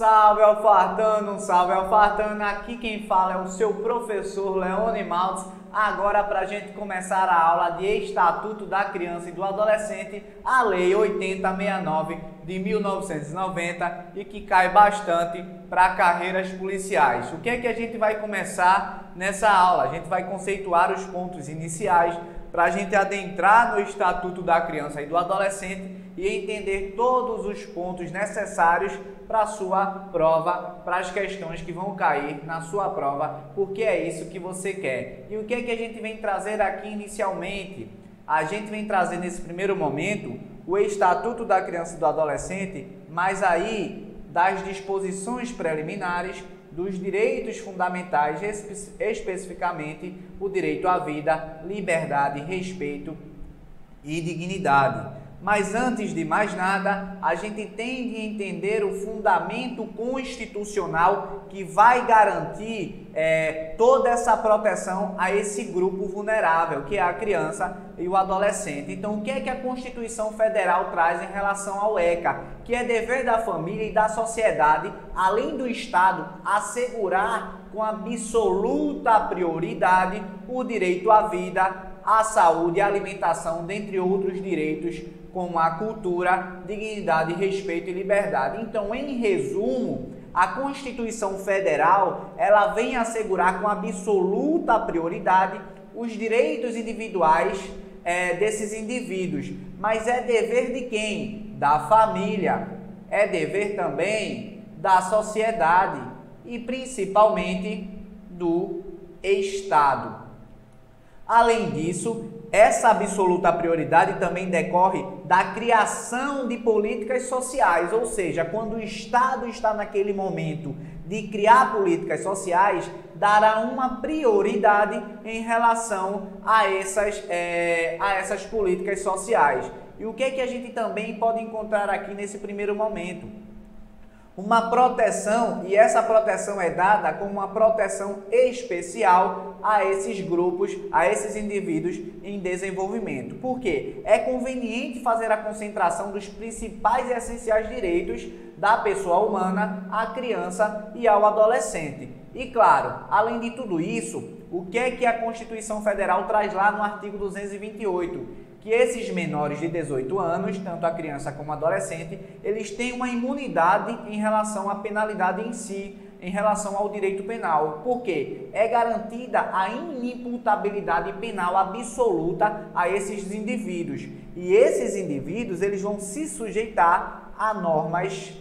Salve Alfartano, salve Alfartano, aqui quem fala é o seu professor Leone Maltz, agora para a gente começar a aula de Estatuto da Criança e do Adolescente, a Lei 8069 de 1990 e que cai bastante para carreiras policiais. O que é que a gente vai começar nessa aula? A gente vai conceituar os pontos iniciais para a gente adentrar no Estatuto da Criança e do Adolescente e entender todos os pontos necessários para a sua prova, para as questões que vão cair na sua prova, porque é isso que você quer. E o que é que a gente vem trazer aqui inicialmente? A gente vem trazer nesse primeiro momento o Estatuto da Criança e do Adolescente, mas aí das disposições preliminares dos direitos fundamentais, espe especificamente o direito à vida, liberdade, respeito e dignidade. Mas antes de mais nada, a gente tem de entender o fundamento constitucional que vai garantir é, toda essa proteção a esse grupo vulnerável, que é a criança e o adolescente. Então, o que é que a Constituição Federal traz em relação ao ECA? Que é dever da família e da sociedade, além do Estado, assegurar com absoluta prioridade o direito à vida, à saúde, à alimentação, dentre outros direitos como a cultura, dignidade, respeito e liberdade. Então, em resumo, a Constituição Federal, ela vem assegurar com absoluta prioridade os direitos individuais é, desses indivíduos. Mas é dever de quem? Da família. É dever também da sociedade e principalmente do Estado. Além disso, essa absoluta prioridade também decorre da criação de políticas sociais, ou seja, quando o Estado está naquele momento de criar políticas sociais, dará uma prioridade em relação a essas, é, a essas políticas sociais. E o que é que a gente também pode encontrar aqui nesse primeiro momento? Uma proteção e essa proteção é dada como uma proteção especial a esses grupos, a esses indivíduos em desenvolvimento. Por quê? É conveniente fazer a concentração dos principais e essenciais direitos da pessoa humana, à criança e ao adolescente. E claro, além de tudo isso, o que é que a Constituição Federal traz lá no artigo 228? Que esses menores de 18 anos, tanto a criança como o adolescente, eles têm uma imunidade em relação à penalidade em si, em relação ao direito penal. porque É garantida a inimputabilidade penal absoluta a esses indivíduos. E esses indivíduos, eles vão se sujeitar a normas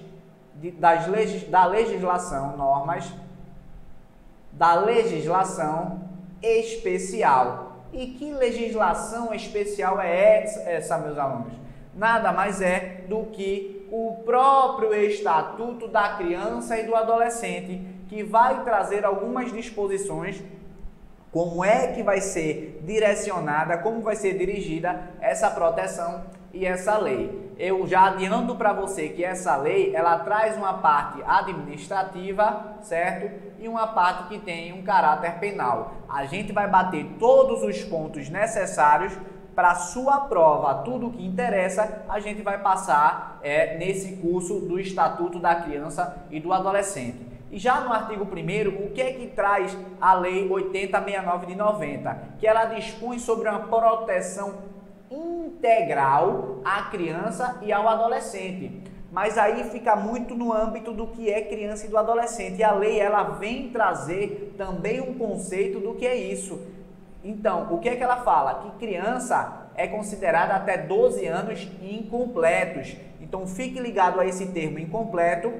de, das legis, da legislação, normas da legislação especial e que legislação especial é essa, meus alunos? Nada mais é do que o próprio Estatuto da Criança e do Adolescente, que vai trazer algumas disposições como é que vai ser direcionada, como vai ser dirigida essa proteção e essa lei. Eu já adianto para você que essa lei, ela traz uma parte administrativa, certo? E uma parte que tem um caráter penal. A gente vai bater todos os pontos necessários para sua prova, tudo que interessa, a gente vai passar é, nesse curso do Estatuto da Criança e do Adolescente. E já no artigo 1 o que é que traz a Lei 8069 de 90? Que ela dispõe sobre uma proteção integral à criança e ao adolescente. Mas aí fica muito no âmbito do que é criança e do adolescente. E a lei ela vem trazer também um conceito do que é isso. Então, o que é que ela fala? Que criança é considerada até 12 anos incompletos. Então, fique ligado a esse termo incompleto,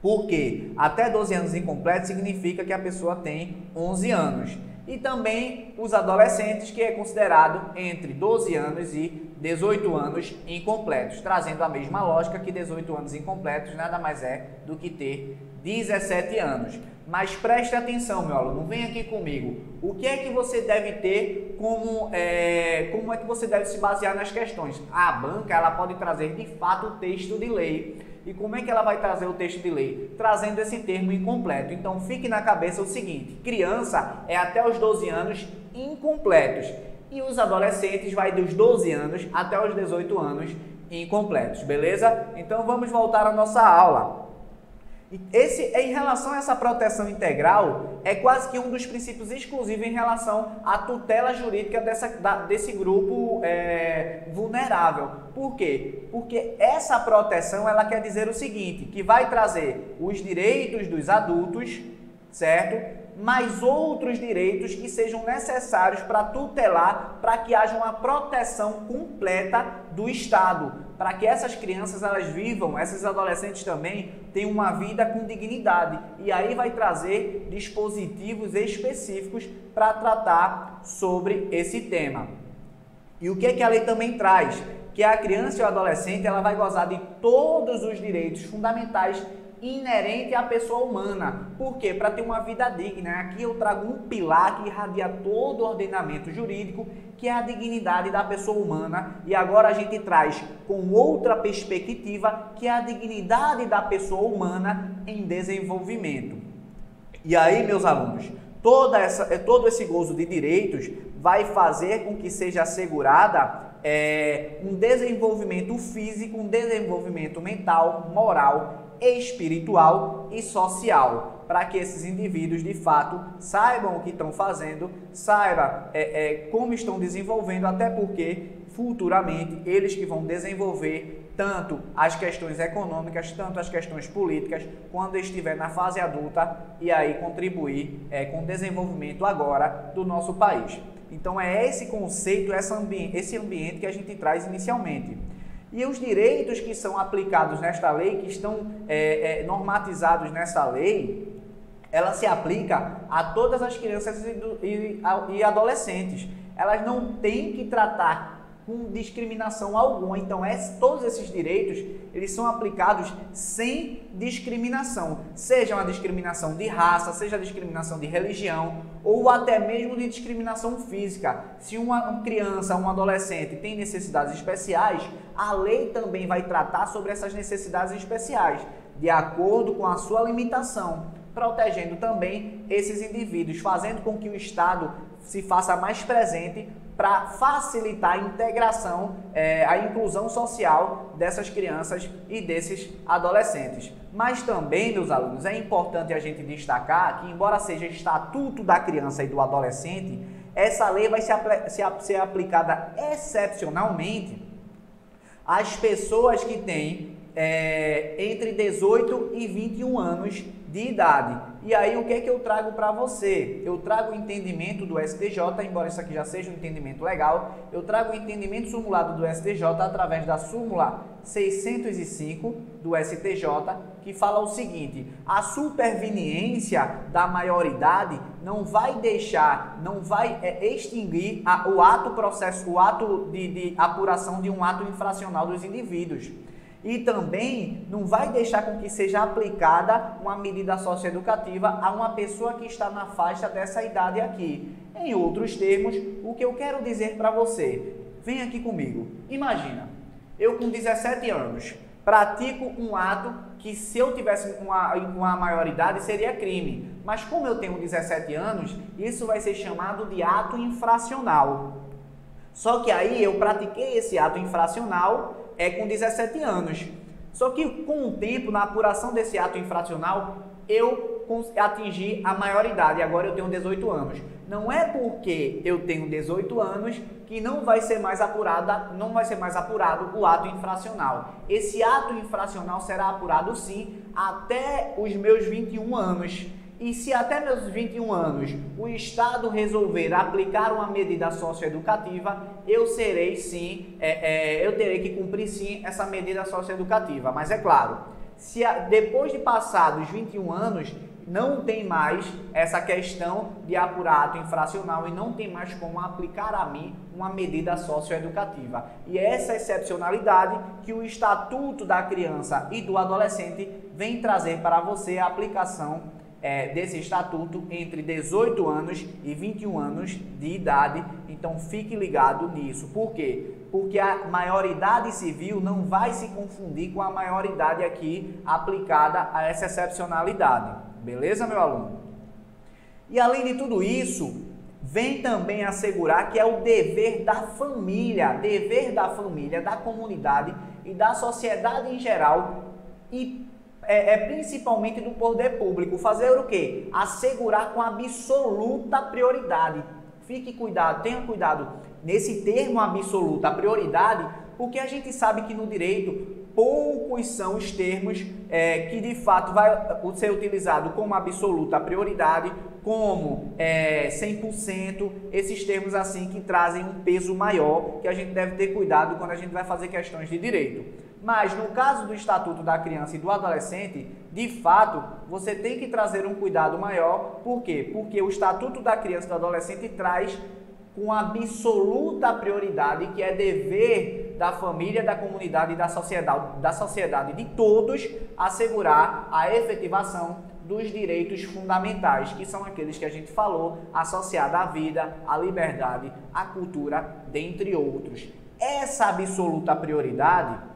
porque até 12 anos incompleto significa que a pessoa tem 11 anos e também os adolescentes, que é considerado entre 12 anos e 18 anos incompletos, trazendo a mesma lógica que 18 anos incompletos nada mais é do que ter 17 anos. Mas preste atenção, meu aluno, vem aqui comigo. O que é que você deve ter como, é, como é que você deve se basear nas questões? A banca ela pode trazer de fato o texto de lei e como é que ela vai trazer o texto de lei? Trazendo esse termo incompleto. Então fique na cabeça o seguinte: criança é até os 12 anos incompletos. E os adolescentes vai dos 12 anos até os 18 anos incompletos, beleza? Então vamos voltar à nossa aula. Esse, em relação a essa proteção integral, é quase que um dos princípios exclusivos em relação à tutela jurídica dessa, da, desse grupo é, vulnerável. Por quê? Porque essa proteção ela quer dizer o seguinte, que vai trazer os direitos dos adultos, certo? Mais outros direitos que sejam necessários para tutelar, para que haja uma proteção completa do Estado, para que essas crianças elas vivam, essas adolescentes também tenham uma vida com dignidade. E aí vai trazer dispositivos específicos para tratar sobre esse tema. E o que, é que a lei também traz? Que a criança e o adolescente ela vai gozar de todos os direitos fundamentais inerente à pessoa humana. Por quê? Para ter uma vida digna. Aqui eu trago um pilar que irradia todo o ordenamento jurídico, que é a dignidade da pessoa humana. E agora a gente traz com outra perspectiva, que é a dignidade da pessoa humana em desenvolvimento. E aí, meus alunos, toda essa, é, todo esse gozo de direitos vai fazer com que seja assegurada é, um desenvolvimento físico, um desenvolvimento mental, moral espiritual e social, para que esses indivíduos de fato saibam o que estão fazendo, saibam é, é, como estão desenvolvendo, até porque futuramente eles que vão desenvolver tanto as questões econômicas, tanto as questões políticas, quando estiver na fase adulta e aí contribuir é, com o desenvolvimento agora do nosso país. Então é esse conceito, esse ambiente, que a gente traz inicialmente. E os direitos que são aplicados nesta lei, que estão é, é, normatizados nessa lei, ela se aplica a todas as crianças e, e, e adolescentes. Elas não têm que tratar com discriminação alguma. Então, é, todos esses direitos, eles são aplicados sem discriminação, seja uma discriminação de raça, seja discriminação de religião, ou até mesmo de discriminação física. Se uma criança, um adolescente tem necessidades especiais, a lei também vai tratar sobre essas necessidades especiais, de acordo com a sua limitação, protegendo também esses indivíduos, fazendo com que o Estado se faça mais presente para facilitar a integração, é, a inclusão social dessas crianças e desses adolescentes. Mas também, meus alunos, é importante a gente destacar que, embora seja estatuto da criança e do adolescente, essa lei vai ser aplicada excepcionalmente às pessoas que têm é, entre 18 e 21 anos de idade. E aí o que é que eu trago para você? Eu trago o entendimento do STJ, embora isso aqui já seja um entendimento legal, eu trago o entendimento simulado do STJ através da súmula 605 do STJ, que fala o seguinte: a superveniência da maioridade não vai deixar, não vai é, extinguir a, o ato processo, o ato de, de apuração de um ato infracional dos indivíduos e também não vai deixar com que seja aplicada uma medida socioeducativa a uma pessoa que está na faixa dessa idade aqui. Em outros termos, o que eu quero dizer para você, vem aqui comigo. Imagina, eu com 17 anos pratico um ato que se eu tivesse uma, uma maioridade seria crime. Mas como eu tenho 17 anos, isso vai ser chamado de ato infracional. Só que aí eu pratiquei esse ato infracional é com 17 anos. Só que com o tempo, na apuração desse ato infracional, eu atingi a maioridade, agora eu tenho 18 anos. Não é porque eu tenho 18 anos que não vai ser mais apurada, não vai ser mais apurado o ato infracional. Esse ato infracional será apurado sim até os meus 21 anos. E se até meus 21 anos o Estado resolver aplicar uma medida socioeducativa, eu serei sim, é, é, eu terei que cumprir sim essa medida socioeducativa. Mas é claro, se a, depois de passados 21 anos não tem mais essa questão de apurato infracional e não tem mais como aplicar a mim uma medida socioeducativa. E é essa excepcionalidade que o Estatuto da Criança e do Adolescente vem trazer para você a aplicação é, desse estatuto entre 18 anos e 21 anos de idade. Então fique ligado nisso. Por quê? Porque a maioridade civil não vai se confundir com a maioridade aqui aplicada a essa excepcionalidade. Beleza, meu aluno? E além de tudo isso, vem também assegurar que é o dever da família, dever da família, da comunidade e da sociedade em geral e é, é, principalmente do poder público. Fazer o quê? Assegurar com absoluta prioridade. Fique cuidado, tenha cuidado nesse termo absoluta, prioridade, porque a gente sabe que no direito poucos são os termos é, que de fato vai ser utilizado como absoluta prioridade, como é, 100%, esses termos assim que trazem um peso maior, que a gente deve ter cuidado quando a gente vai fazer questões de direito. Mas no caso do Estatuto da Criança e do Adolescente, de fato, você tem que trazer um cuidado maior. Por quê? Porque o Estatuto da Criança e do Adolescente traz com absoluta prioridade, que é dever da família, da comunidade e da sociedade, da sociedade de todos, assegurar a efetivação dos direitos fundamentais, que são aqueles que a gente falou, associados à vida, à liberdade, à cultura, dentre outros. Essa absoluta prioridade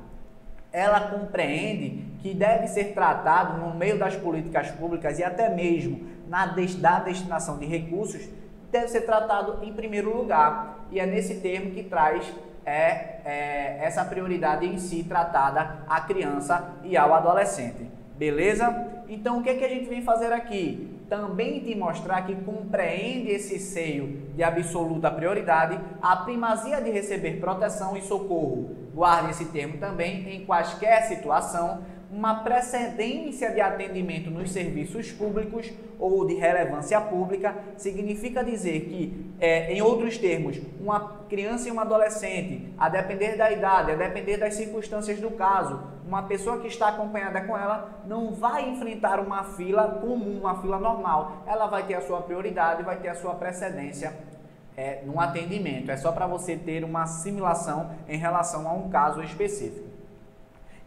ela compreende que deve ser tratado no meio das políticas públicas e até mesmo na da destinação de recursos, deve ser tratado em primeiro lugar. E é nesse termo que traz é, é, essa prioridade em si tratada à criança e ao adolescente. Beleza? Então, o que, é que a gente vem fazer aqui? Também te mostrar que compreende esse seio de absoluta prioridade a primazia de receber proteção e socorro. Guarde esse termo também, em quaisquer situação, uma precedência de atendimento nos serviços públicos ou de relevância pública significa dizer que, é, em outros termos, uma criança e um adolescente, a depender da idade, a depender das circunstâncias do caso, uma pessoa que está acompanhada com ela não vai enfrentar uma fila comum, uma fila normal. Ela vai ter a sua prioridade, vai ter a sua precedência é, atendimento. É só para você ter uma assimilação em relação a um caso específico.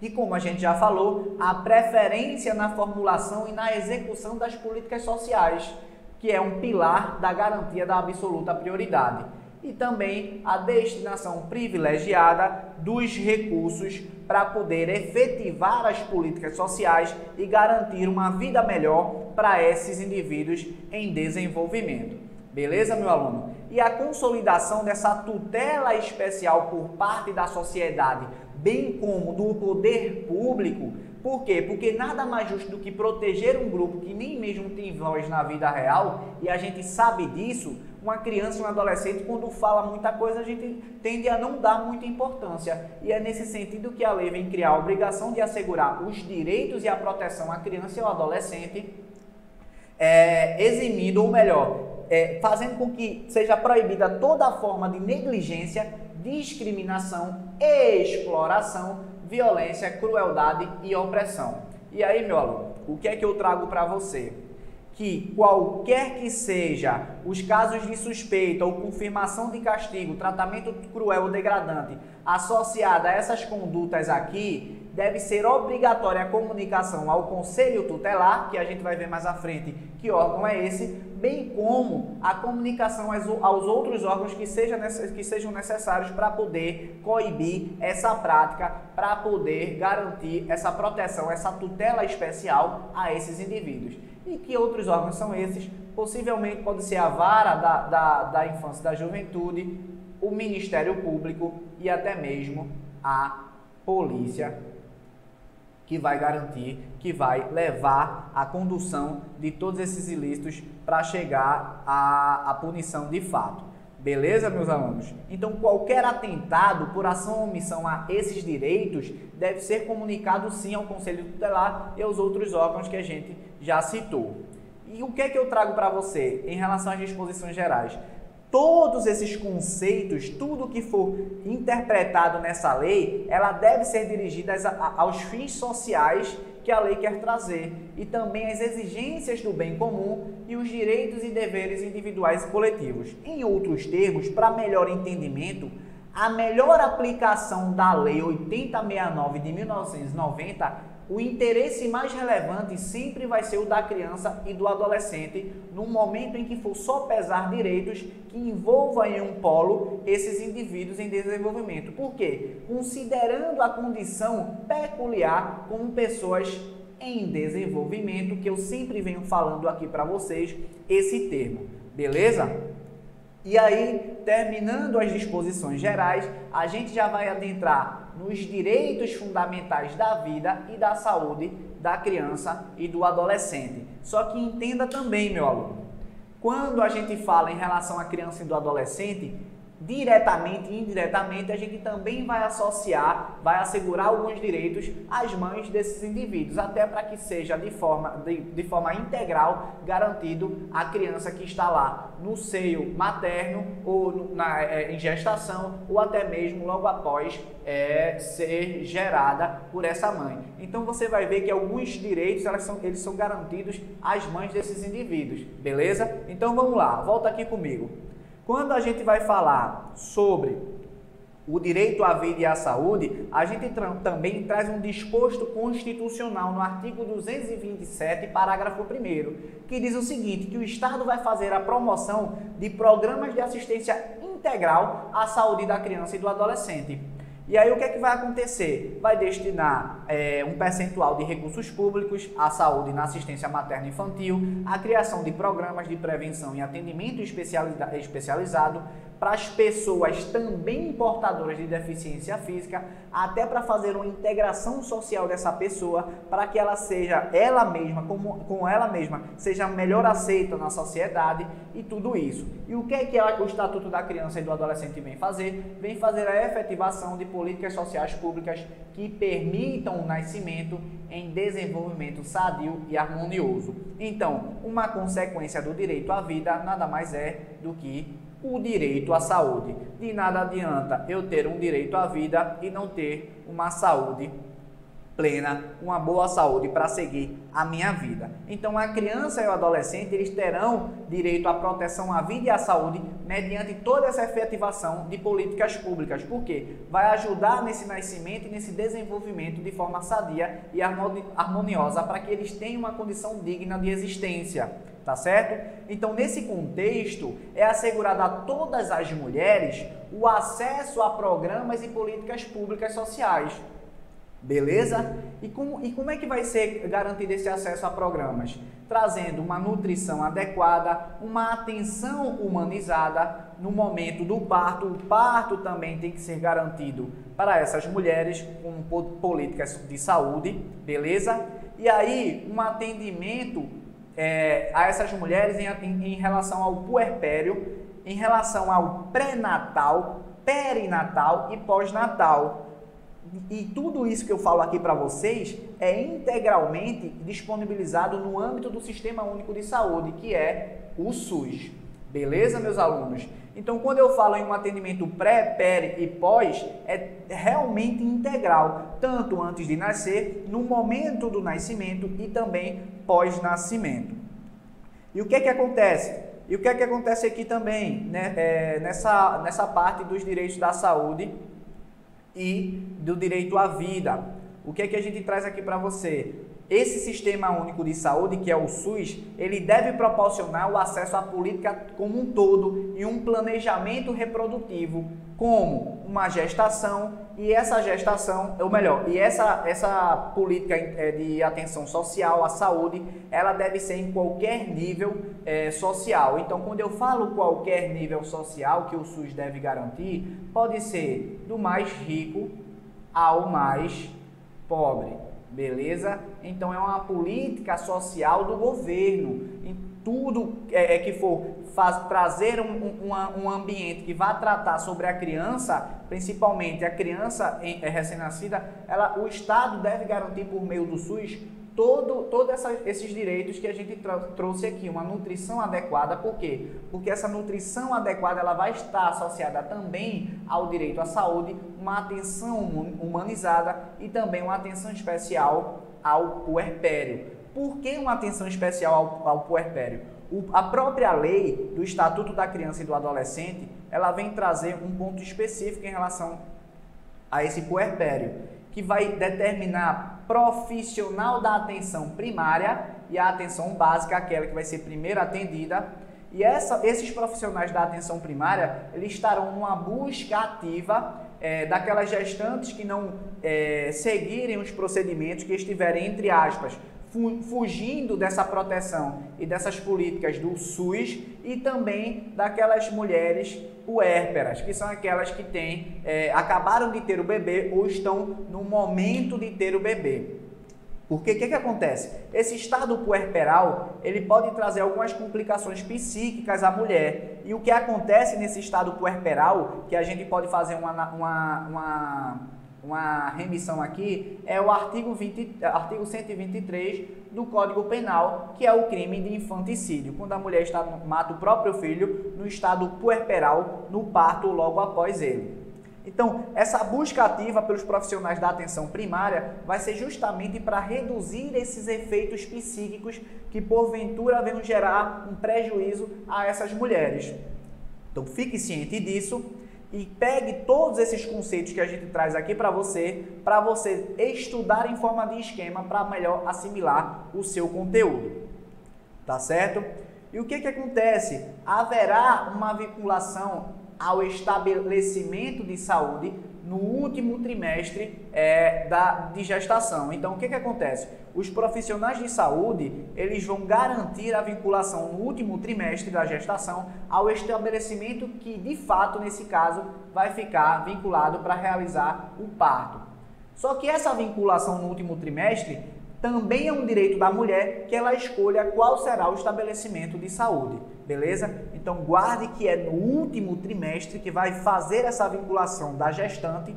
E como a gente já falou, a preferência na formulação e na execução das políticas sociais, que é um pilar da garantia da absoluta prioridade. E também a destinação privilegiada dos recursos para poder efetivar as políticas sociais e garantir uma vida melhor para esses indivíduos em desenvolvimento. Beleza, meu aluno? E a consolidação dessa tutela especial por parte da sociedade, bem como do poder público, por quê? Porque nada mais justo do que proteger um grupo que nem mesmo tem voz na vida real, e a gente sabe disso, uma criança um adolescente, quando fala muita coisa, a gente tende a não dar muita importância. E é nesse sentido que a lei vem criar a obrigação de assegurar os direitos e a proteção à criança e ao adolescente, é, eximindo, ou melhor, é, fazendo com que seja proibida toda forma de negligência, discriminação, exploração, violência, crueldade e opressão. E aí, meu aluno, o que é que eu trago para você? Que qualquer que seja os casos de suspeita ou confirmação de castigo, tratamento cruel ou degradante associado a essas condutas aqui, deve ser obrigatória a comunicação ao Conselho Tutelar, que a gente vai ver mais à frente que órgão é esse, bem como a comunicação aos outros órgãos que, seja, que sejam necessários para poder coibir essa prática, para poder garantir essa proteção, essa tutela especial a esses indivíduos. E que outros órgãos são esses? Possivelmente pode ser a vara da, da, da infância e da juventude, o Ministério Público e até mesmo a Polícia que vai garantir, que vai levar a condução de todos esses ilícitos para chegar à, à punição de fato. Beleza, meus alunos? Então, qualquer atentado por ação ou omissão a esses direitos deve ser comunicado sim ao Conselho Tutelar e aos outros órgãos que a gente já citou. E o que é que eu trago para você em relação às disposições gerais? Todos esses conceitos, tudo que for interpretado nessa lei, ela deve ser dirigida aos fins sociais que a lei quer trazer e também às exigências do bem comum e os direitos e deveres individuais e coletivos. Em outros termos, para melhor entendimento, a melhor aplicação da Lei 8069 de 1990 o interesse mais relevante sempre vai ser o da criança e do adolescente, no momento em que for só pesar direitos que envolvam em um polo esses indivíduos em desenvolvimento. Por quê? Considerando a condição peculiar como pessoas em desenvolvimento, que eu sempre venho falando aqui para vocês esse termo. Beleza? E aí, terminando as disposições gerais, a gente já vai adentrar nos direitos fundamentais da vida e da saúde da criança e do adolescente. Só que entenda também, meu aluno, quando a gente fala em relação à criança e do adolescente, diretamente e indiretamente, a gente também vai associar, vai assegurar alguns direitos às mães desses indivíduos, até para que seja de forma, de, de forma integral garantido a criança que está lá no seio materno ou na, é, em gestação ou até mesmo logo após é, ser gerada por essa mãe. Então você vai ver que alguns direitos elas são, eles são garantidos às mães desses indivíduos, beleza? Então vamos lá, volta aqui comigo. Quando a gente vai falar sobre o direito à vida e à saúde, a gente também traz um disposto constitucional no artigo 227, parágrafo 1 que diz o seguinte, que o Estado vai fazer a promoção de programas de assistência integral à saúde da criança e do adolescente. E aí o que é que vai acontecer? Vai destinar é, um percentual de recursos públicos à saúde na assistência materna infantil, à criação de programas de prevenção e atendimento especializado, para as pessoas também portadoras de deficiência física, até para fazer uma integração social dessa pessoa, para que ela seja ela mesma, como, com ela mesma, seja melhor aceita na sociedade e tudo isso. E o que é que o Estatuto da Criança e do Adolescente vem fazer? Vem fazer a efetivação de políticas sociais públicas que permitam o nascimento em desenvolvimento sadio e harmonioso. Então, uma consequência do direito à vida nada mais é do que o direito à saúde. De nada adianta eu ter um direito à vida e não ter uma saúde plena, uma boa saúde para seguir a minha vida. Então a criança e o adolescente eles terão direito à proteção à vida e à saúde mediante toda essa efetivação de políticas públicas, porque vai ajudar nesse nascimento e nesse desenvolvimento de forma sadia e harmoniosa para que eles tenham uma condição digna de existência tá certo? Então, nesse contexto, é assegurado a todas as mulheres o acesso a programas e políticas públicas sociais. Beleza? E como, e como é que vai ser garantido esse acesso a programas? Trazendo uma nutrição adequada, uma atenção humanizada no momento do parto. O parto também tem que ser garantido para essas mulheres com políticas de saúde, beleza? E aí, um atendimento é, a essas mulheres em, em, em relação ao puerpério, em relação ao pré-natal, perinatal e pós-natal. E tudo isso que eu falo aqui para vocês é integralmente disponibilizado no âmbito do Sistema Único de Saúde, que é o SUS. Beleza, meus alunos? Então, quando eu falo em um atendimento pré, peri e pós, é realmente integral, tanto antes de nascer, no momento do nascimento e também pós-nascimento. E o que é que acontece? E o que é que acontece aqui também, né? É, nessa, nessa parte dos direitos da saúde e do direito à vida? O que é que a gente traz aqui para você? Esse sistema único de saúde, que é o SUS, ele deve proporcionar o acesso à política como um todo e um planejamento reprodutivo, como uma gestação e essa gestação, ou melhor, e essa, essa política é, de atenção social à saúde, ela deve ser em qualquer nível é, social. Então, quando eu falo qualquer nível social que o SUS deve garantir, pode ser do mais rico ao mais pobre. Beleza? Então é uma política social do governo. Em tudo é, é que for faz, trazer um, um, um, ambiente que vá tratar sobre a criança, principalmente a criança é, recém-nascida, o Estado deve garantir por meio do SUS todo, todos esses direitos que a gente trouxe aqui, uma nutrição adequada, por quê? Porque essa nutrição adequada ela vai estar associada também ao direito à saúde, uma atenção humanizada e também uma atenção especial ao puerpério. Por que uma atenção especial ao, ao puerpério? O, a própria lei do Estatuto da Criança e do Adolescente, ela vem trazer um ponto específico em relação a esse puerpério, que vai determinar profissional da atenção primária e a atenção básica, aquela que vai ser primeiro atendida. E essa, esses profissionais da atenção primária, eles estarão numa busca ativa é, daquelas gestantes que não é, seguirem os procedimentos, que estiverem, entre aspas, fugindo dessa proteção e dessas políticas do SUS e também daquelas mulheres puérperas, que são aquelas que têm, é, acabaram de ter o bebê ou estão no momento de ter o bebê. Porque o que, que acontece? Esse estado puerperal, ele pode trazer algumas complicações psíquicas à mulher. E o que acontece nesse estado puerperal, que a gente pode fazer uma, uma, uma, uma remissão aqui, é o artigo, 20, artigo 123 do Código Penal, que é o crime de infanticídio, quando a mulher está, mata o próprio filho no estado puerperal, no parto logo após ele. Então, essa busca ativa pelos profissionais da atenção primária vai ser justamente para reduzir esses efeitos psíquicos que porventura venham gerar um prejuízo a essas mulheres. Então, fique ciente disso e pegue todos esses conceitos que a gente traz aqui para você, para você estudar em forma de esquema para melhor assimilar o seu conteúdo. Tá certo? E o que que acontece? Haverá uma vinculação ao estabelecimento de saúde no último trimestre é, da, de gestação. Então, o que, que acontece? Os profissionais de saúde, eles vão garantir a vinculação no último trimestre da gestação ao estabelecimento que, de fato, nesse caso, vai ficar vinculado para realizar o parto. Só que essa vinculação no último trimestre também é um direito da mulher que ela escolha qual será o estabelecimento de saúde, beleza? Então guarde que é no último trimestre que vai fazer essa vinculação da gestante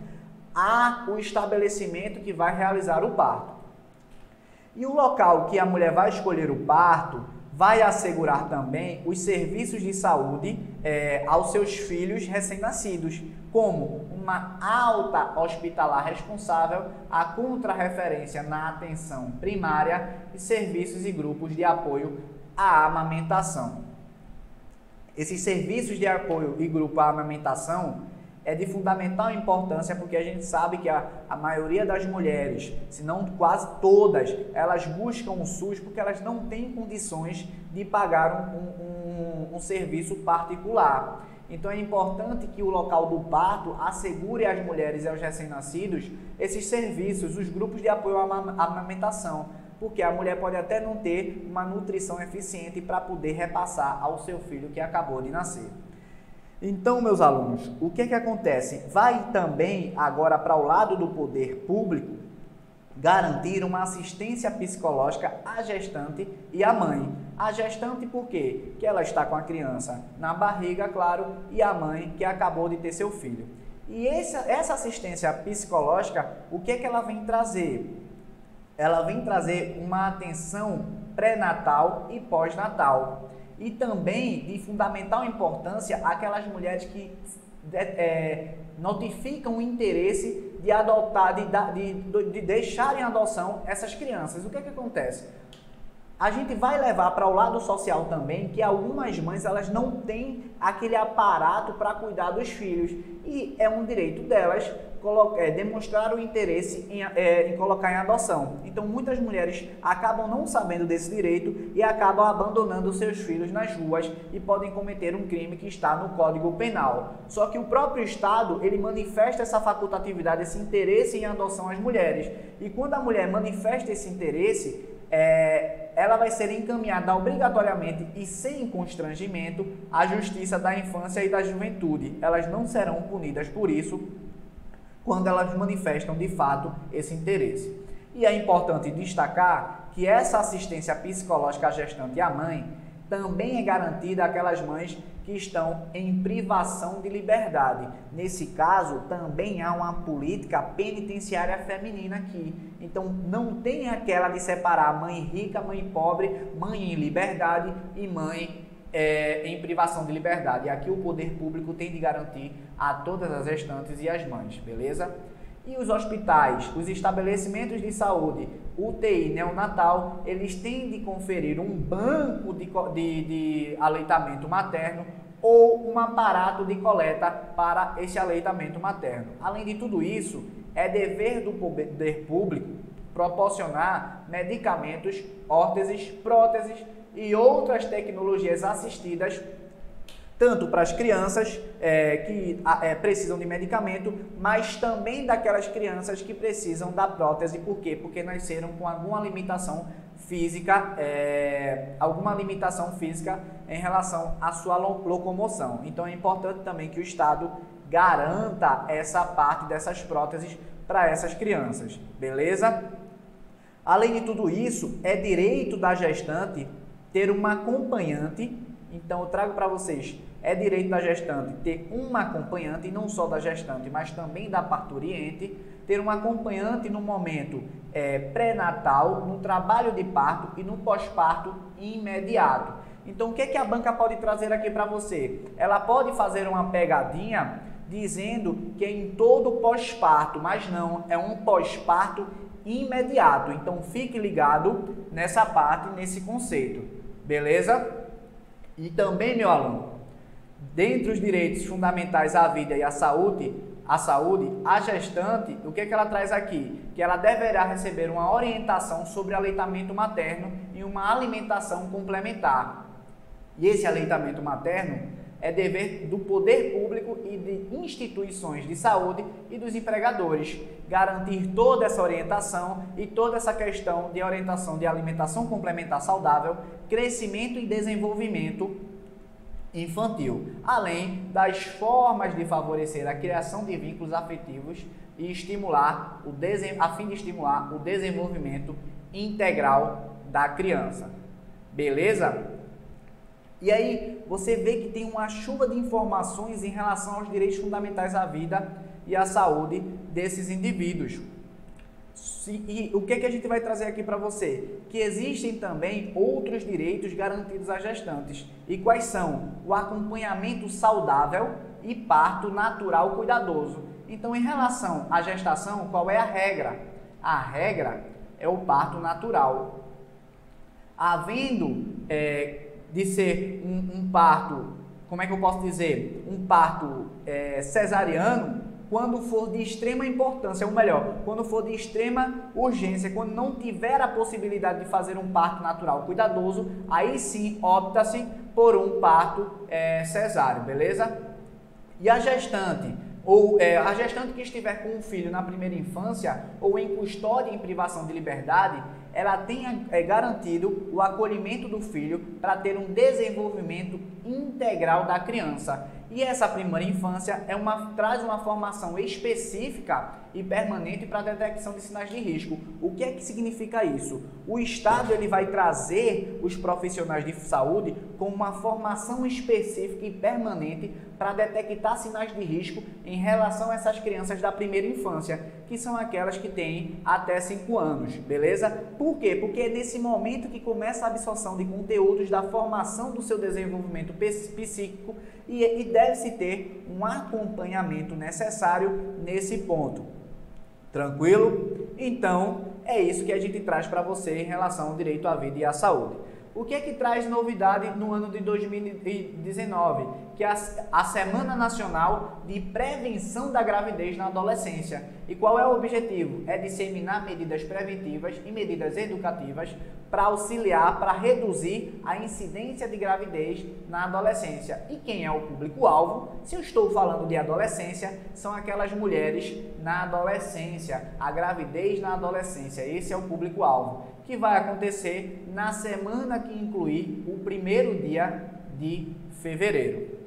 a o estabelecimento que vai realizar o parto. E o local que a mulher vai escolher o parto vai assegurar também os serviços de saúde é, aos seus filhos recém-nascidos, como uma alta hospitalar responsável, a contrarreferência na atenção primária e serviços e grupos de apoio à amamentação. Esses serviços de apoio e grupo à amamentação é de fundamental importância porque a gente sabe que a, a maioria das mulheres, se não quase todas, elas buscam o SUS porque elas não têm condições de pagar um, um, um serviço particular. Então é importante que o local do parto assegure às mulheres e aos recém-nascidos esses serviços, os grupos de apoio à amamentação, porque a mulher pode até não ter uma nutrição eficiente para poder repassar ao seu filho que acabou de nascer. Então, meus alunos, o que que acontece? Vai também agora para o lado do poder público garantir uma assistência psicológica à gestante e à mãe. A gestante por quê? Que ela está com a criança na barriga, claro, e a mãe que acabou de ter seu filho. E essa, essa assistência psicológica, o que, é que ela vem trazer? Ela vem trazer uma atenção pré-natal e pós-natal. E também de fundamental importância aquelas mulheres que é, notificam o interesse de adotar, de, de, de deixar em adoção essas crianças. O que, é que acontece? A gente vai levar para o lado social também que algumas mães elas não têm aquele aparato para cuidar dos filhos e é um direito delas é, demonstrar o interesse em, é, em, colocar em adoção. Então, muitas mulheres acabam não sabendo desse direito e acabam abandonando seus filhos nas ruas e podem cometer um crime que está no Código Penal. Só que o próprio Estado ele manifesta essa facultatividade, esse interesse em adoção às mulheres. E quando a mulher manifesta esse interesse, é, ela vai ser encaminhada obrigatoriamente e sem constrangimento à Justiça da Infância e da Juventude. Elas não serão punidas por isso quando elas manifestam de fato esse interesse. E é importante destacar que essa assistência psicológica à gestante e à mãe também é garantida àquelas mães que estão em privação de liberdade. Nesse caso, também há uma política penitenciária feminina aqui. Então, não tem aquela de separar mãe rica, mãe pobre, mãe em liberdade e mãe é, em privação de liberdade. E aqui o poder público tem de garantir a todas as gestantes e as mães, beleza? E os hospitais, os estabelecimentos de saúde, UTI neonatal, eles têm de conferir um banco de, de, de aleitamento materno ou um aparato de coleta para esse aleitamento materno. Além de tudo isso, é dever do poder público proporcionar medicamentos, órteses, próteses e outras tecnologias assistidas tanto para as crianças é, que é, precisam de medicamento, mas também daquelas crianças que precisam da prótese. Por quê? Porque nasceram com alguma limitação física, é, alguma limitação física em relação à sua locomoção. Então é importante também que o Estado garanta essa parte dessas próteses para essas crianças, beleza? Além de tudo isso, é direito da gestante ter uma acompanhante. Então eu trago para vocês, é direito da gestante ter uma acompanhante, não só da gestante, mas também da parturiente, ter uma acompanhante no momento é, pré-natal, no trabalho de parto e no pós-parto imediato. Então o que, é que a banca pode trazer aqui para você? Ela pode fazer uma pegadinha dizendo que é em todo pós-parto, mas não, é um pós-parto imediato. Então fique ligado nessa parte, nesse conceito. Beleza? E também, meu aluno, dentre os direitos fundamentais à vida e à saúde, a saúde, a gestante, o que, é que ela traz aqui? Que ela deverá receber uma orientação sobre aleitamento materno e uma alimentação complementar. E esse aleitamento materno é dever do poder público e de instituições de saúde e dos empregadores garantir toda essa orientação e toda essa questão de orientação de alimentação complementar saudável, crescimento e desenvolvimento infantil, além das formas de favorecer a criação de vínculos afetivos e estimular o a fim de estimular o desenvolvimento integral da criança. Beleza? E aí você vê que tem uma chuva de informações em relação aos direitos fundamentais à vida e à saúde desses indivíduos. E o que, é que a gente vai trazer aqui para você? Que existem também outros direitos garantidos às gestantes. E quais são? O acompanhamento saudável e parto natural cuidadoso. Então, em relação à gestação, qual é a regra? A regra é o parto natural. Havendo é, de ser um, um, parto, como é que eu posso dizer? Um parto é, cesariano, quando for de extrema importância, ou melhor, quando for de extrema urgência, quando não tiver a possibilidade de fazer um parto natural cuidadoso, aí sim opta-se por um parto é, cesáreo, beleza? E a gestante, ou é, a gestante que estiver com um filho na primeira infância ou em custódia em privação de liberdade, ela tenha é, garantido o acolhimento do filho para ter um desenvolvimento integral da criança. E essa primeira infância é uma, traz uma formação específica e permanente para a detecção de sinais de risco. O que é que significa isso? O Estado ele vai trazer os profissionais de saúde com uma formação específica e permanente para detectar sinais de risco em relação a essas crianças da primeira infância, que são aquelas que têm até 5 anos, beleza? Por quê? Porque é nesse momento que começa a absorção de conteúdos da formação do seu desenvolvimento psíquico e, e deve-se ter um acompanhamento necessário nesse ponto. Tranquilo? Então, é isso que a gente traz para você em relação ao direito à vida e à saúde. O que é que traz novidade no ano de 2019? Que é a, Semana Nacional de Prevenção da Gravidez na Adolescência. E qual é o objetivo? É disseminar medidas preventivas e medidas educativas para auxiliar, para reduzir a incidência de gravidez na adolescência. E quem é o público-alvo? Se eu estou falando de adolescência, são aquelas mulheres na adolescência, a gravidez na adolescência. Esse é o público-alvo que vai acontecer na semana que incluir o primeiro dia de fevereiro.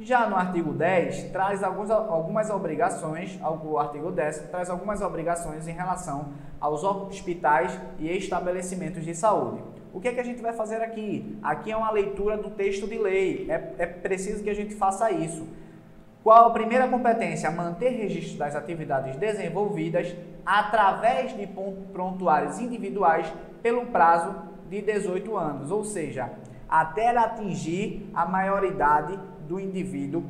Já no artigo 10, traz alguns, algumas obrigações, o artigo 10 traz algumas obrigações em relação aos hospitais e estabelecimentos de saúde. O que é que a gente vai fazer aqui? Aqui é uma leitura do texto de lei, é, é preciso que a gente faça isso. Qual a primeira competência? Manter registro das atividades desenvolvidas através de prontuários individuais pelo prazo de 18 anos, ou seja, até ela atingir a maioridade do indivíduo.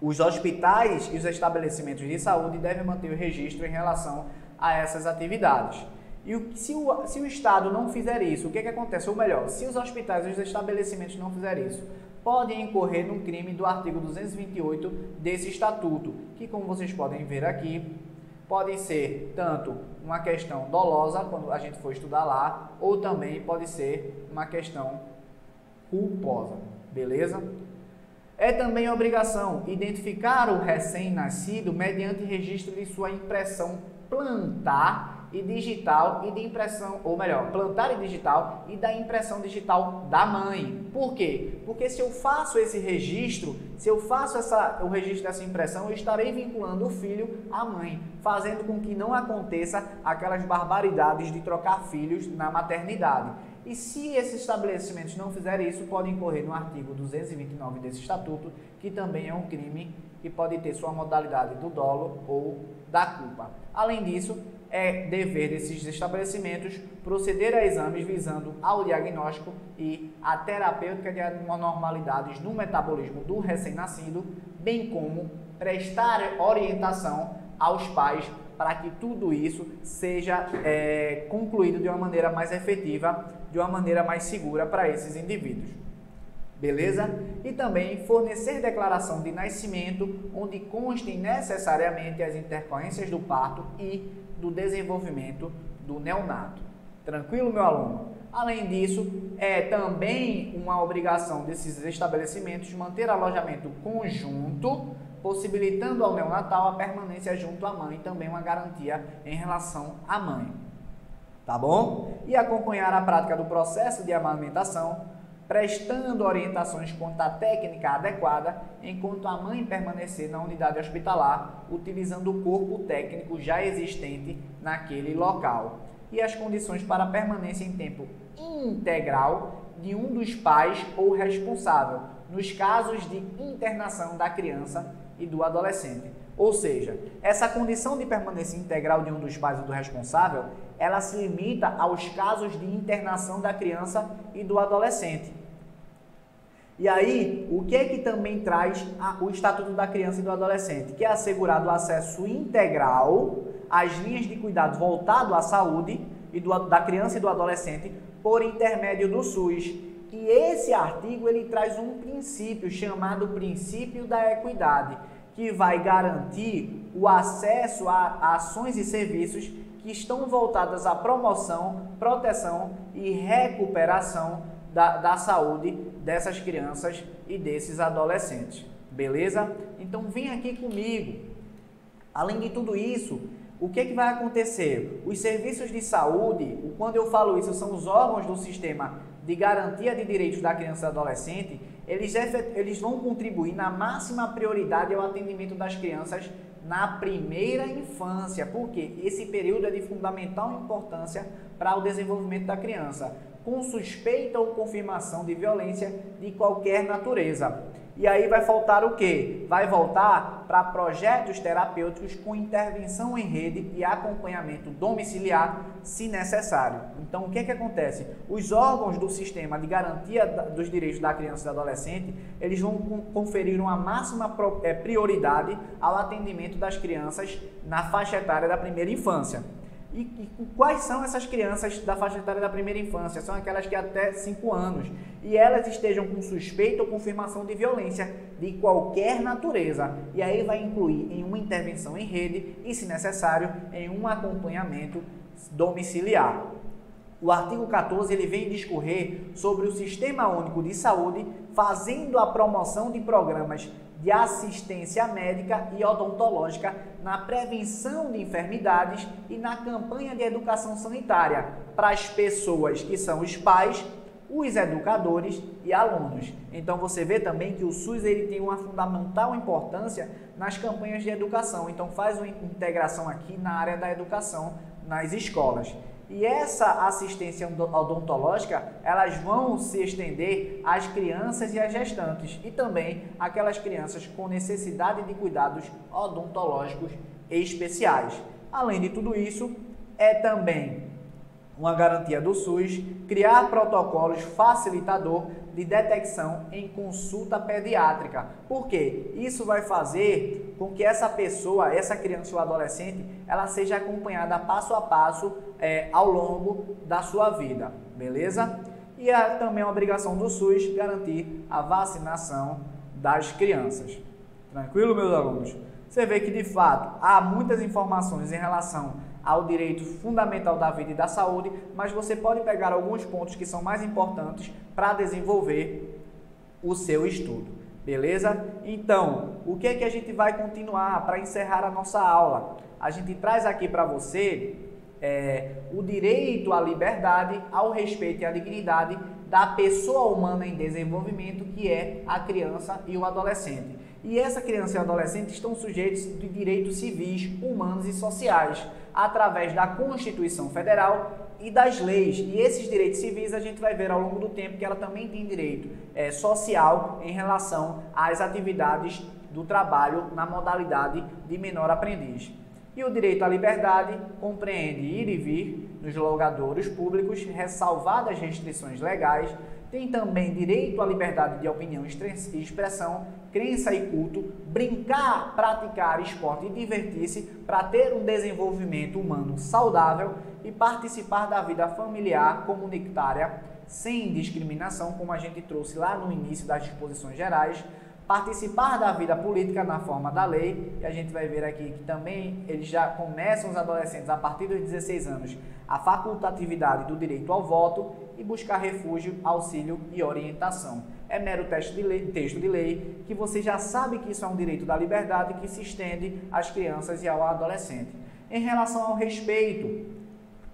Os hospitais e os estabelecimentos de saúde devem manter o registro em relação a essas atividades. E se, o, se o Estado não fizer isso, o que, é que acontece? Ou melhor, se os hospitais e os estabelecimentos não fizerem isso, podem incorrer no crime do artigo 228 desse estatuto, que como vocês podem ver aqui, pode ser tanto uma questão dolosa, quando a gente for estudar lá, ou também pode ser uma questão culposa, beleza? É também obrigação identificar o recém-nascido mediante registro de sua impressão plantar e digital e de impressão, ou melhor, plantar e digital e da impressão digital da mãe. Por quê? Porque se eu faço esse registro, se eu faço essa, o registro dessa impressão, eu estarei vinculando o filho à mãe, fazendo com que não aconteça aquelas barbaridades de trocar filhos na maternidade. E se esses estabelecimentos não fizerem isso, podem incorrer no artigo 229 desse estatuto, que também é um crime que pode ter sua modalidade do dolo ou da culpa. Além disso, é dever desses estabelecimentos proceder a exames visando ao diagnóstico e a terapêutica de anormalidades no metabolismo do recém-nascido, bem como prestar orientação aos pais para que tudo isso seja é, concluído de uma maneira mais efetiva, de uma maneira mais segura para esses indivíduos. Beleza? E também fornecer declaração de nascimento, onde constem necessariamente as intercorrências do parto e do desenvolvimento do neonato. Tranquilo, meu aluno? Além disso, é também uma obrigação desses estabelecimentos manter alojamento conjunto possibilitando ao neonatal a permanência junto à mãe, também uma garantia em relação à mãe. Tá bom? E acompanhar a prática do processo de amamentação, prestando orientações quanto à técnica adequada, enquanto a mãe permanecer na unidade hospitalar, utilizando o corpo técnico já existente naquele local. E as condições para permanência em tempo integral de um dos pais ou responsável, nos casos de internação da criança e do adolescente. Ou seja, essa condição de permanência integral de um dos pais ou do responsável, ela se limita aos casos de internação da criança e do adolescente. E aí, o que é que também traz a, o Estatuto da Criança e do Adolescente? Que é assegurado o acesso integral às linhas de cuidado voltado à saúde e do, da criança e do adolescente por intermédio do SUS. E esse artigo ele traz um princípio chamado princípio da equidade que vai garantir o acesso a ações e serviços que estão voltadas à promoção, proteção e recuperação da, da saúde dessas crianças e desses adolescentes. Beleza? Então vem aqui comigo. Além de tudo isso, o que, é que vai acontecer? Os serviços de saúde, quando eu falo isso, são os órgãos do sistema de garantia de direitos da criança e adolescente, eles, eles vão contribuir na máxima prioridade ao atendimento das crianças na primeira infância, porque esse período é de fundamental importância para o desenvolvimento da criança, com suspeita ou confirmação de violência de qualquer natureza. E aí vai faltar o quê? Vai voltar para projetos terapêuticos com intervenção em rede e acompanhamento domiciliar, se necessário. Então, o que é que acontece? Os órgãos do sistema de garantia dos direitos da criança e do adolescente, eles vão conferir uma máxima é, prioridade ao atendimento das crianças na faixa etária da primeira infância. E, e, quais são essas crianças da faixa etária da primeira infância? São aquelas que até 5 anos e elas estejam com suspeita ou confirmação de violência de qualquer natureza. E aí vai incluir em uma intervenção em rede e, se necessário, em um acompanhamento domiciliar. O artigo 14 ele vem discorrer sobre o Sistema Único de Saúde, fazendo a promoção de programas de assistência médica e odontológica na prevenção de enfermidades e na campanha de educação sanitária para as pessoas que são os pais, os educadores e alunos. Então você vê também que o SUS ele tem uma fundamental importância nas campanhas de educação. Então faz uma integração aqui na área da educação nas escolas. E essa assistência odontológica, elas vão se estender às crianças e às gestantes e também aquelas crianças com necessidade de cuidados odontológicos especiais. Além de tudo isso, é também uma garantia do SUS criar protocolos facilitador de detecção em consulta pediátrica. Por quê? Isso vai fazer com que essa pessoa, essa criança ou adolescente, ela seja acompanhada passo a passo é, ao longo da sua vida, beleza? E é também uma obrigação do SUS garantir a vacinação das crianças. Tranquilo, meus alunos? Você vê que de fato há muitas informações em relação ao direito fundamental da vida e da saúde, mas você pode pegar alguns pontos que são mais importantes para desenvolver o seu estudo. Beleza? Então, o que é que a gente vai continuar para encerrar a nossa aula? A gente traz aqui para você é, o direito à liberdade, ao respeito e à dignidade da pessoa humana em desenvolvimento, que é a criança e o adolescente. E essa criança e adolescente estão sujeitos de direitos civis, humanos e sociais, através da Constituição Federal e das leis. E esses direitos civis a gente vai ver ao longo do tempo que ela também tem direito é, social em relação às atividades do trabalho na modalidade de menor aprendiz. E o direito à liberdade compreende ir e vir nos logadouros públicos, ressalvadas restrições legais, tem também direito à liberdade de opinião e expressão, crença e culto, brincar, praticar esporte e divertir-se para ter um desenvolvimento humano saudável e participar da vida familiar comunitária sem discriminação, como a gente trouxe lá no início das disposições gerais, participar da vida política na forma da lei, e a gente vai ver aqui que também eles já começam os adolescentes a partir dos 16 anos a facultatividade do direito ao voto e buscar refúgio, auxílio e orientação. É mero texto de, lei, texto de lei que você já sabe que isso é um direito da liberdade que se estende às crianças e ao adolescente. Em relação ao respeito,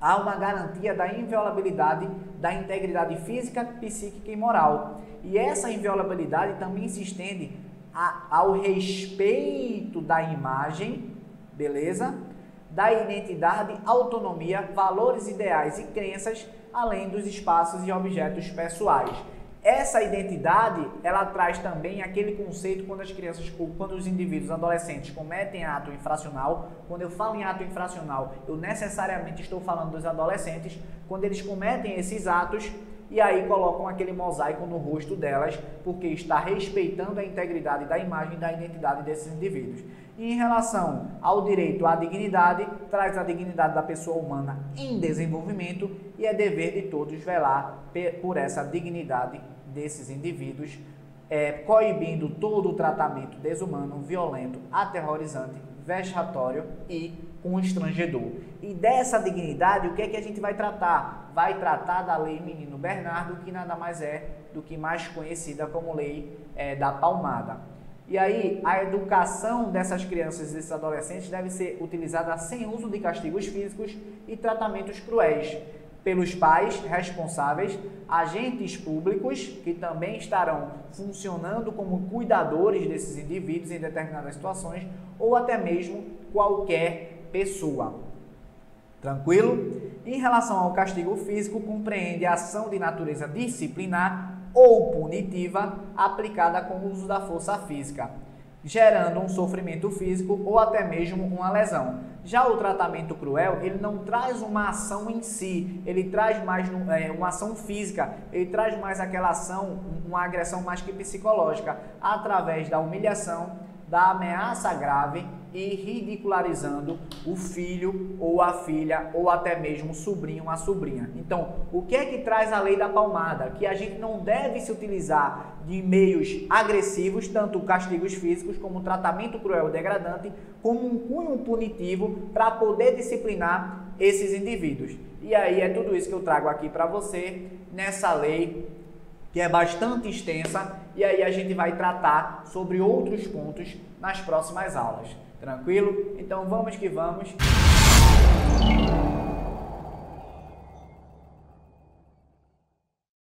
há uma garantia da inviolabilidade da integridade física, psíquica e moral. E essa inviolabilidade também se estende a, ao respeito da imagem, beleza? Da identidade, autonomia, valores ideais e crenças, além dos espaços e objetos pessoais. Essa identidade, ela traz também aquele conceito quando as crianças, quando os indivíduos adolescentes cometem ato infracional. Quando eu falo em ato infracional, eu necessariamente estou falando dos adolescentes. Quando eles cometem esses atos, e aí colocam aquele mosaico no rosto delas, porque está respeitando a integridade da imagem e da identidade desses indivíduos. Em relação ao direito à dignidade, traz a dignidade da pessoa humana em desenvolvimento e é dever de todos velar por essa dignidade desses indivíduos, é, coibindo todo o tratamento desumano, violento, aterrorizante, vexatório e constrangedor. E dessa dignidade, o que é que a gente vai tratar? Vai tratar da Lei Menino Bernardo, que nada mais é do que mais conhecida como Lei é, da Palmada. E aí, a educação dessas crianças e desses adolescentes deve ser utilizada sem uso de castigos físicos e tratamentos cruéis pelos pais responsáveis, agentes públicos que também estarão funcionando como cuidadores desses indivíduos em determinadas situações ou até mesmo qualquer pessoa. Tranquilo? Em relação ao castigo físico, compreende a ação de natureza disciplinar ou punitiva aplicada com o uso da força física, gerando um sofrimento físico ou até mesmo uma lesão. Já o tratamento cruel, ele não traz uma ação em si, ele traz mais é, uma ação física, ele traz mais aquela ação, uma agressão mais que psicológica, através da humilhação, da ameaça grave e ridicularizando o filho ou a filha ou até mesmo o sobrinho ou a sobrinha. Então, o que é que traz a lei da palmada? Que a gente não deve se utilizar de meios agressivos, tanto castigos físicos como tratamento cruel degradante, como um cunho punitivo para poder disciplinar esses indivíduos. E aí é tudo isso que eu trago aqui para você nessa lei que é bastante extensa, e aí a gente vai tratar sobre outros pontos nas próximas aulas. Tranquilo? Então vamos que vamos.